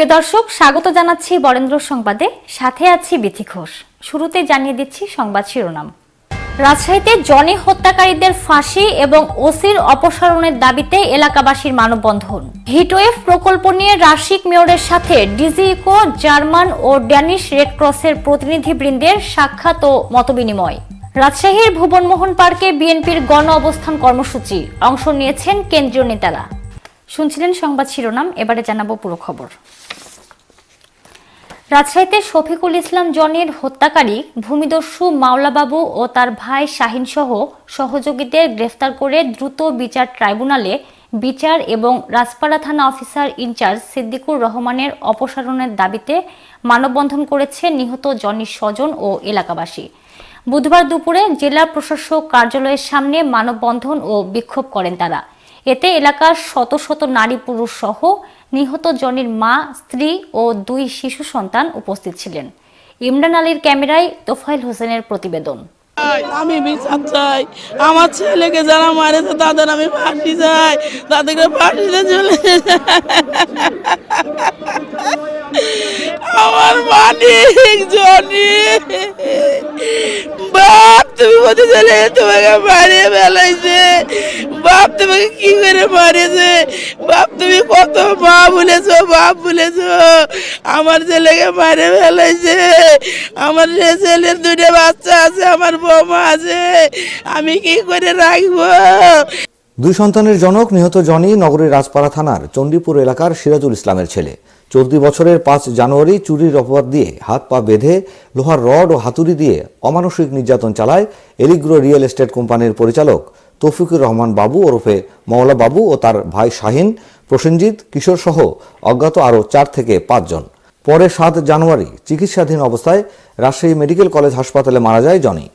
প্রিয় দর্শক, স্বাগত জানাচ্ছি বরেন্দ্র সংবাদে। সাথে আছি বিথি ঘোষ। শুরুতে জানিয়ে দিচ্ছি সংবাদ শিরোনাম। রাজশাহীতে জনি হত্যাকারীদের ফাঁসি এবং ওসির অপসারণের দাবিতে এলাকাবাসীর মানববন্ধন। হিটওয়েভ প্রকল্প নিয়ে রাশিক মেয়রের সাথে ডিজিইকো, জার্মান ও ড্যানিশ রেডক্রসের প্রতিনিধিবৃন্দের সাক্ষাৎ ও মতবিনিময়। রাজশাহীর ভুবনমোহন পার্কে বিএনপির গণ অবস্থান কর্মসূচি অংশ নিয়েছেন কেন্দ্রীয় নেতারা। শুনছিলেন সংবাদ শিরোনাম, এবারে জানাব পুরো খবর। রাজশাহীতে শফিকুল ইসলাম জনের হত্যাকারী ভূমিদস্যু মাওলাবাবু ও তার ভাই শাহিন সহ সহযোগীদের গ্রেফতার করে দ্রুত বিচার ট্রাইব্যুনালে বিচার এবং রাজপাড়া থানা অফিসার ইনচার্জ সিদ্দিকুর রহমানের অপসারণের দাবিতে মানববন্ধন করেছে নিহত জনির স্বজন ও এলাকাবাসী। বুধবার দুপুরে জেলা প্রশাসক কার্যালয়ের সামনে মানববন্ধন ও বিক্ষোভ করেন তারা। এতে এলাকার শত শত নারী পুরুষ সহ নিহত জনির মা, স্ত্রী ও দুই শিশু সন্তান উপস্থিত ছিলেন। ইমরান আলীর ক্যামেরায় তোফাইল হোসেনের প্রতিবেদন। আমি বিচার চাই। আমার ছেলেকে যারা মারেছে তাদের আমি ফাঁসি চাই। তাদেরকে ফাঁসিতে চলে আমার মানিক, জনি। বাপ, তুমি বলতে চলে তোমাকে মারিয়ে ফেলাইছে। বাপ, তোমাকে কি করে মারেছে বাপ, তুমি কত মা বলেছ, বাপ বলেছ। আমার ছেলেকে মারে ফেলাইছে। আমার ছেলের দুটো বাচ্চা আছে, আমার বৌমা আছে। আমি কি করে রাখব? দুই সন্তানের জনক নিহত জনি নগরীর রাজপাড়া থানার চণ্ডীপুর এলাকার সিরাজুল ইসলামের ছেলে। চলতি বছরের পাঁচ জানুয়ারি চুরির অপবাদ দিয়ে হাত পা বেঁধে লোহার রড ও হাতুড়ি দিয়ে অমানসিক নির্যাতন চালায় এলিগ্রো রিয়েল এস্টেট কোম্পানির পরিচালক তৌফিকুর রহমান বাবু ওরফে মওলা বাবু ও তার ভাই শাহিন, প্রসেনজিৎ, কিশোর সহ অজ্ঞাত আরও চার থেকে পাঁচজন পরে সাত জানুয়ারি চিকিৎসাধীন অবস্থায় রাজশাহী মেডিকেল কলেজ হাসপাতালে মারা যায় জনি।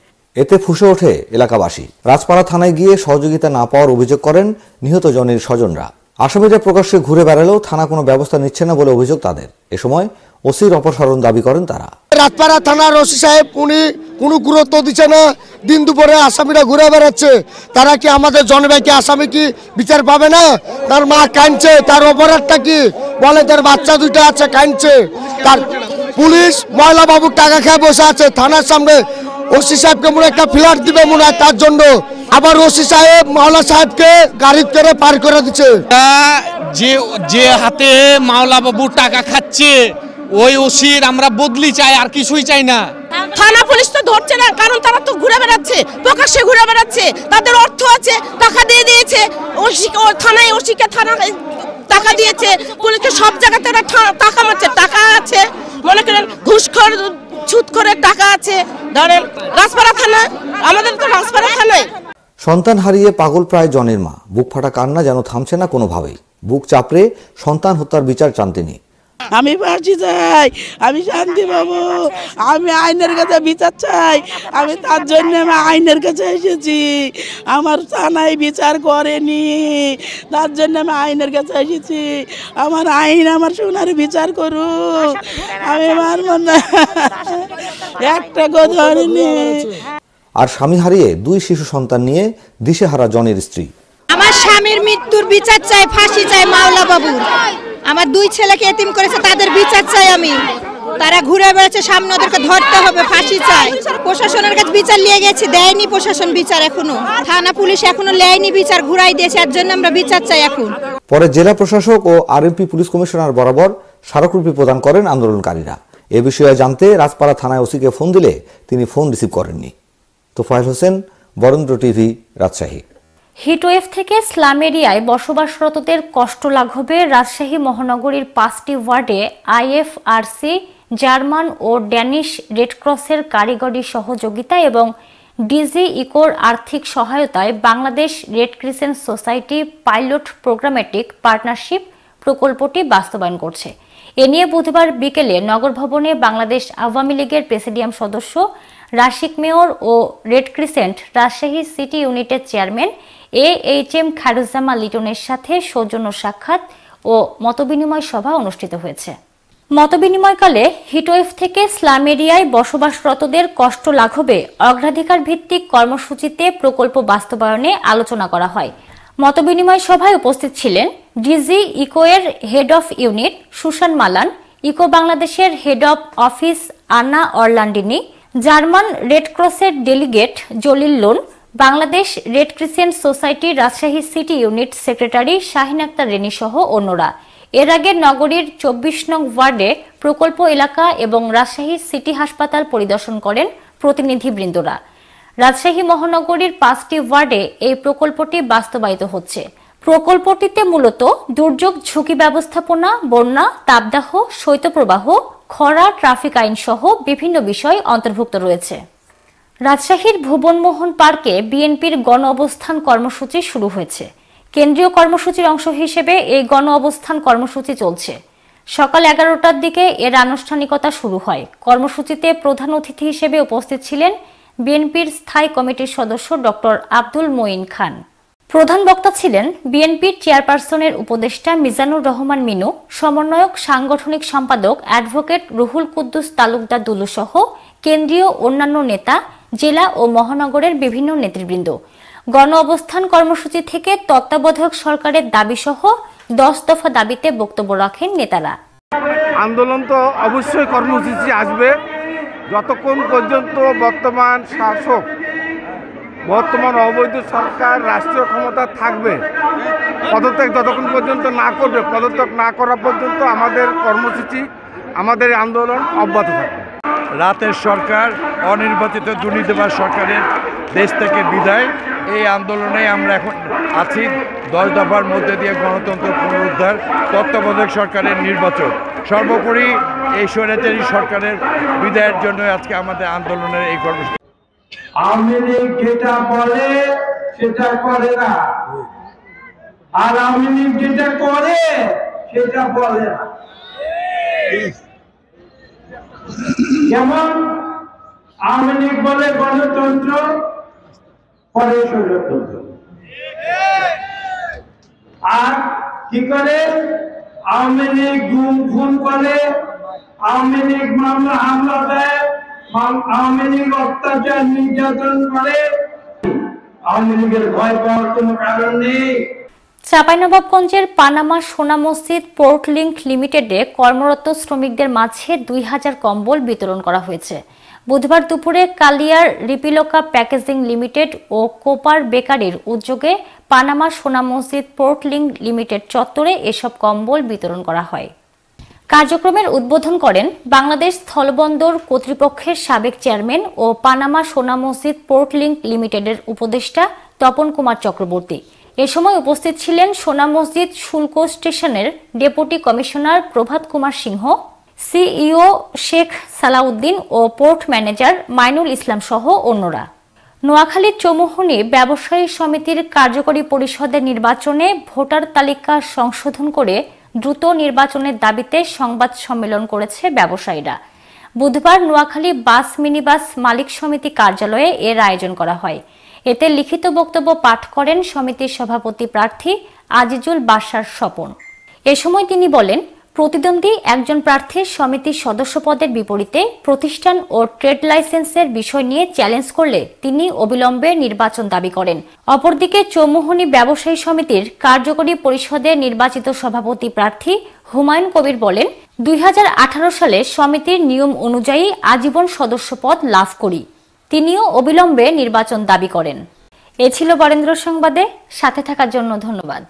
এতে ফুসে ওঠে এলাকাবাসী। রাজপাড়া থানায় গিয়ে সহযোগিতা না পাওয়ার অভিযোগ করেন নিহত জনের স্বজনরা। আসামিরা প্রকাশ্যে ঘুরে বেড়ালেও থানা কোনো ব্যবস্থা নিচ্ছে না বলে অভিযোগ তাদের। এ সময় ওসির অপসারণ দাবি করেন তারা। রাতপাড়া থানার ওসি সাহেব, উনি কোনো গুরুত্ব দিচ্ছে না। দিন দুপুরে আসামিরা ঘুরে বেড়াচ্ছে। তারা কি আমাদের জনভাইকে আসামি কি বিচার পাবে না? তার মা কাঁদছে, তার অপরাধটা কি? বলে তার বাচ্চা দুইটা আছে, কাঁদছে। তার পুলিশ ময়লা বাবুর টাকা খেয়ে বসে আছে। থানার সামনে ওসি সাহেবকে মনে হয় একটা ফ্ল্যাট দিবে মনে হয় তার জন্য। আবার ওসি সাহেব মাওলা সাহেবকে গাড়ি করে পার করে দিচ্ছে। তা যে যে হাতে মাওলা বাবু টাকা খাচ্ছে ওই ওসির আমরা বদলি চাই আর কিছুই চাই না। থানা পুলিশ তো ধরছে না কারণ তারা তো ঘুরে বেড়াচ্ছে প্রকাশ্যে ঘুরে বেড়াচ্ছে তাদের অর্থ আছে টাকা দিয়ে দিয়েছে। ওসি ও থানায় ওসিকে থানা টাকা দিয়েছে পুলিশকে সব জায়গাতে টাকা মারছে টাকা আছে মনে করেন ঘুষখোর ছুট করে টাকা আছে ধরেন রাজপাড়া থানা আমাদের তো রাজপাড়া থানায়। সন্তান হারিয়ে পাগল প্রায় জনের মা। বুক ফাটা কান্না যেন থামছে না কোনোভাবেই। বুক চাপড়ে সন্তান হত্যার বিচার চান তিনি। আমি ফাঁসি চাই আমি শান্তি পাবো আমি আইনের কাছে বিচার চাই আমি তার জন্য আমি আইনের কাছে এসেছি। আমার থানায় বিচার করেনি তার জন্য আমি আইনের কাছে এসেছি। আমার আইন আমার সোনার বিচার করুক আমি মানব না। একটা কথা আর স্বামী হারিয়ে দুই শিশু সন্তান নিয়ে দিশেহারা জনের স্ত্রী। আমার স্বামীর মৃত্যুর বিচার চাই ফাঁসি চাই মাওলা বাবুর আমার দুই ছেলেকে এতিম করেছে, তাদের বিচার চাই আমি। তারা ঘুরে বেড়াচ্ছে, সামনে ওদেরকে ধরতে হবে, ফাঁসি চাই। প্রশাসনের কাছে বিচার নিয়ে গেছি, দেয়নি প্রশাসন বিচার এখনও। থানা পুলিশ এখনও লেয়নি বিচার, ঘুরাই দিয়েছে, এর জন্য আমরা বিচার চাই এখন। পরে জেলা প্রশাসক ও আরএমপি পুলিশ কমিশনার বরাবর স্মারকলিপি প্রদান করেন আন্দোলনকারীরা। এ বিষয়ে জানতে রাজপাড়া থানায় ওসিকে ফোন দিলে তিনি ফোন রিসিভ করেননি। তোফায়েল হোসেন, বরেন্দ্র টিভি, রাজশাহী। হিটওয়েভ থেকে স্লাম এরিয়ায় বসবাসরতদের কষ্ট লাঘবে রাজশাহী মহানগরীর পাঁচটি ওয়ার্ডে আইএফআরসি, জার্মান ও ড্যানিশ রেডক্রসের কারিগরি সহযোগিতা এবং ডিজি ইকোর আর্থিক সহায়তায় Bangladesh red crescent society pilot programmatic partnership প্রকল্পটি বাস্তবায়ন করছে। এ নিয়ে বুধবার বিকেলে নগর ভবনে বাংলাদেশ আওয়ামী লীগের প্রেসিডিয়াম সদস্য রাশিক মেয়র ও রেড ক্রিসেন্ট রাজশাহী সিটি ইউনিটের chairman A H M Khairuzzaman লিটনের সাথে সৌজন্য সাক্ষাৎ ও মতবিনিময় সভা অনুষ্ঠিত হয়েছে। মতবিনিময়কালে হিটওয়েভ থেকে স্লাম এরিয়ায় বসবাসরতদের কষ্ট লাঘবে অগ্রাধিকার ভিত্তিক কর্মসূচিতে প্রকল্প বাস্তবায়নে আলোচনা করা হয়। মতবিনিময় সভায় উপস্থিত ছিলেন DG ইকোয়ের head of unit Susan Malan, ECHO বাংলাদেশের head of office Anna Orlandini German red ক্রসের delegate Jalil Lone, Bangladesh red crescent society Rajshahi city unit secretary Shahin Akhtar Reni সহ অন্যরা। এর আগে নগরীর চব্বিশ নং ওয়ার্ডে প্রকল্প এলাকা এবং রাজশাহী সিটি হাসপাতাল পরিদর্শন করেন প্রতিনিধিবৃন্দরা। রাজশাহী মহানগরীর পাঁচটি ওয়ার্ডে এই প্রকল্পটি বাস্তবায়িত হচ্ছে। প্রকল্পটিতে মূলত দুর্যোগ ঝুঁকি ব্যবস্থাপনা, বন্যা, তাপদাহ, শৈত্যপ্রবাহ খরা, ট্রাফিক আইন সহ বিভিন্ন বিষয় অন্তর্ভুক্ত রয়েছে। রাজশাহীর ভুবনমোহন পার্কে বিএনপির গণ অবস্থান কর্মসূচি শুরু হয়েছে। কেন্দ্রীয় কর্মসূচির অংশ হিসেবে এই গণ অবস্থান কর্মসূচি চলছে। সকাল এগারোটার দিকে এর আনুষ্ঠানিকতা শুরু হয়। কর্মসূচিতে প্রধান অতিথি হিসেবে উপস্থিত ছিলেন বিএনপির স্থায়ী কমিটির সদস্য ডক্টর আব্দুল মঈন খান। প্রধান বক্তা ছিলেন বিএনপির চেয়ারপারসনের উপদেষ্টা মিজানুর রহমান মিনু, সমন্বয়ক, সাংগঠনিক সম্পাদক, অ্যাডভোকেট রুহুল কুদ্দুস তালুকদার দুলু সহ কেন্দ্রীয় অন্যান্য নেতা, জেলা ও মহানগরের বিভিন্ন নেতৃবৃন্দ। গণ অবস্থান কর্মসূচি থেকে তত্ত্বাবধায়ক সরকারের দাবিসহ দশ দফা দাবিতে বক্তব্য রাখেন নেতারা। আন্দোলন তো অবশ্যই কর্মসূচি আসবে। যতক্ষণ পর্যন্ত বর্তমান শাসক বর্তমান অবৈধ সরকার রাষ্ট্রীয় ক্ষমতা থাকবে, পদত্যাগ যতক্ষণ পর্যন্ত না করবে, পদত্যাগ না করা পর্যন্ত আমাদের কর্মসূচি, আমাদের আন্দোলন অব্যাহত থাকবে। রাতের সরকার, অনির্বাচিত দুর্নীতিবাজ সরকারের দেশ থেকে বিদায়। এই আন্দোলনে আমরা এখন আছি, দশ দফার মধ্যে দিয়ে গণতন্ত্র পুনরুদ্ধার, তত্ত্বাবধায়ক সরকারের নির্বাচন। সর্বোপরি এই স্বৈরাচারী সরকারের বিদায়ের জন্য আজকে আমাদের আন্দোলনের এই কর্মসূচি। আওয়ামী যেটা বলে, সেটা করে না। আর লীগ যেটা করে, সেটা বলে না। যেমন আওয়ামী বলে গণতন্ত্র করে স্বৈরতন্ত্র। আর কি করে? আওয়ামী লীগ গুম খুন করে আওয়ামী লীগ মামলা, হামলা দেয় চাঁপাইনবাবগঞ্জের পানামা সোনা মসজিদ পোর্ট লিমিটেডে কর্মরত শ্রমিকদের মাঝে দুই হাজার কম্বল বিতরণ করা হয়েছে। বুধবার দুপুরে কালিয়ার রিপিলোকা প্যাকেজিং লিমিটেড ও কোপার বেকারির উদ্যোগে পানামা সোনা মসজিদ পোর্ট লিংক লিমিটেড চত্বরে এসব কম্বল বিতরণ করা হয়। কার্যক্রমের উদ্বোধন করেন বাংলাদেশ স্থলবন্দর কর্তৃপক্ষের সাবেক চেয়ারম্যান ও পানামা সোনা মসজিদ পোর্ট লিংক লিমিটেডের উপদেষ্টা তপন কুমার চক্রবর্তী। এ সময় উপস্থিত ছিলেন সোনা মসজিদ শুল্ক স্টেশনের deputy commissioner Prabhat Kumar Singh, CEO Sheikh Salauddin ও পোর্ট ম্যানেজার মাইনুল ইসলাম সহ অন্যরা। নোয়াখালীর চৌমুহনী ব্যবসায়ী সমিতির কার্যকরী পরিষদের নির্বাচনে ভোটার তালিকা সংশোধন করে দ্রুত নির্বাচনের দাবিতে সংবাদ সম্মেলন করেছে ব্যবসায়ীরা। বুধবার নোয়াখালী বাস মিনিবাস মালিক সমিতি কার্যালয়ে এর আয়োজন করা হয়। এতে লিখিত বক্তব্য পাঠ করেন সমিতির সভাপতি প্রার্থী আজিজুল বাসার স্বপন। এ সময় তিনি বলেন প্রতিদ্বন্দ্বী একজন প্রার্থীর সমিতির সদস্য পদের বিপরীতে প্রতিষ্ঠান ও ট্রেড লাইসেন্সের বিষয় নিয়ে চ্যালেঞ্জ করলে তিনি অবিলম্বে নির্বাচন দাবি করেন। অপরদিকে চৌমুহনী ব্যবসায়ী সমিতির কার্যকরী পরিষদের নির্বাচিত সভাপতি প্রার্থী হুমায়ুন কবির বলেন, দুই হাজার আঠারো সালে সমিতির নিয়ম অনুযায়ী আজীবন সদস্য পদ লাভ করি। তিনিও অবিলম্বে নির্বাচন দাবি করেন। এ ছিল বরেন্দ্র সংবাদে। সাথে থাকার জন্য ধন্যবাদ।